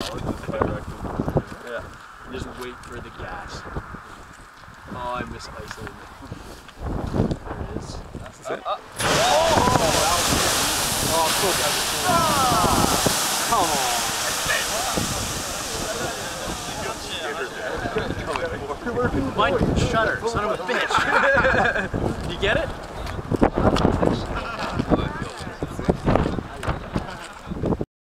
Yeah. Just wait for the gas. Oh, I miss Iceland. There it is. That's it. Uh, uh. Oh, oh, oh, oh cool. Ah, come on. Mine shutter, son of a bitch. you get it?